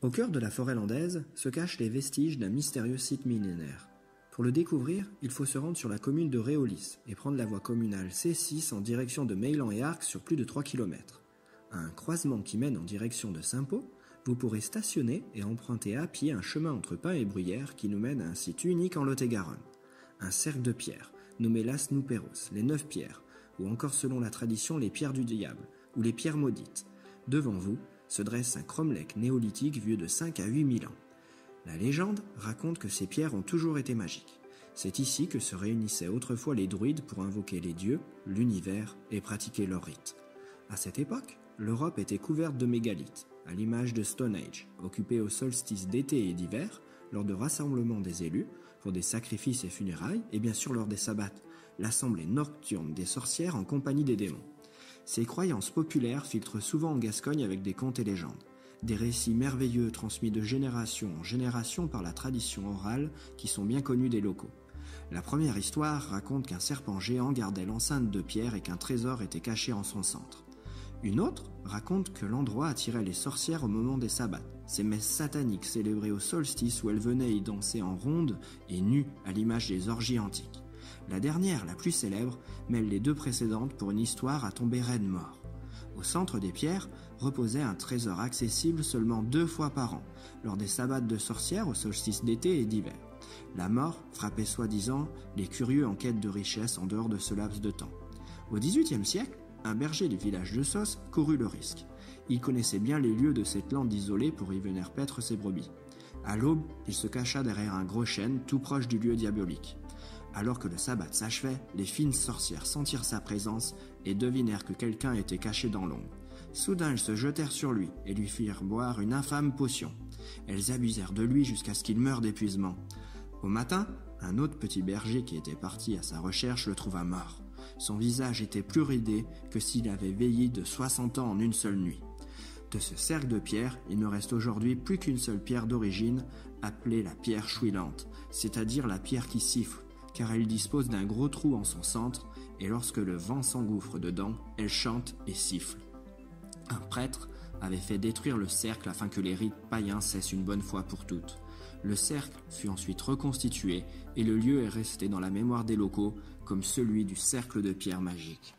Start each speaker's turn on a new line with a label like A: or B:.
A: Au cœur de la forêt landaise se cachent les vestiges d'un mystérieux site millénaire. Pour le découvrir, il faut se rendre sur la commune de Réolis et prendre la voie communale C6 en direction de Meylan et Arcs sur plus de 3 km. À un croisement qui mène en direction de Saint-Pau, vous pourrez stationner et emprunter à pied un chemin entre Pin et Bruyères qui nous mène à un site unique en Lot-et-Garonne. Un cercle de pierres, nommé Las Nuperos, les neuf pierres, ou encore selon la tradition les pierres du diable, ou les pierres maudites. Devant vous se dresse un cromlech néolithique vieux de 5 à 8 000 ans. La légende raconte que ces pierres ont toujours été magiques. C'est ici que se réunissaient autrefois les druides pour invoquer les dieux, l'univers et pratiquer leurs rites. À cette époque, l'Europe était couverte de mégalithes, à l'image de Stone Age, occupés au solstice d'été et d'hiver, lors de rassemblements des élus, pour des sacrifices et funérailles, et bien sûr lors des sabbats, l'assemblée nocturne des sorcières en compagnie des démons. Ces croyances populaires filtrent souvent en Gascogne avec des contes et légendes, des récits merveilleux transmis de génération en génération par la tradition orale qui sont bien connus des locaux. La première histoire raconte qu'un serpent géant gardait l'enceinte de pierre et qu'un trésor était caché en son centre. Une autre raconte que l'endroit attirait les sorcières au moment des sabbats, ces messes sataniques célébrées au solstice où elles venaient y danser en ronde et nues à l'image des orgies antiques. La dernière, la plus célèbre, mêle les deux précédentes pour une histoire à tomber raide mort. Au centre des pierres reposait un trésor accessible seulement deux fois par an, lors des sabbats de sorcières au solstice d'été et d'hiver. La mort frappait soi-disant les curieux en quête de richesse en dehors de ce laps de temps. Au XVIIIe siècle, un berger du village de Sos courut le risque. Il connaissait bien les lieux de cette lande isolée pour y venir paître ses brebis. À l'aube, il se cacha derrière un gros chêne tout proche du lieu diabolique. Alors que le sabbat s'achevait, les fines sorcières sentirent sa présence et devinèrent que quelqu'un était caché dans l'ombre. Soudain, elles se jetèrent sur lui et lui firent boire une infâme potion. Elles abusèrent de lui jusqu'à ce qu'il meure d'épuisement. Au matin, un autre petit berger qui était parti à sa recherche le trouva mort. Son visage était plus ridé que s'il avait veillé de 60 ans en une seule nuit. De ce cercle de pierre, il ne reste aujourd'hui plus qu'une seule pierre d'origine, appelée la pierre chouillante, c'est-à-dire la pierre qui siffle, car elle dispose d'un gros trou en son centre, et lorsque le vent s'engouffre dedans, elle chante et siffle. Un prêtre avait fait détruire le cercle afin que les rites païens cessent une bonne fois pour toutes. Le cercle fut ensuite reconstitué et le lieu est resté dans la mémoire des locaux comme celui du cercle de pierre magique.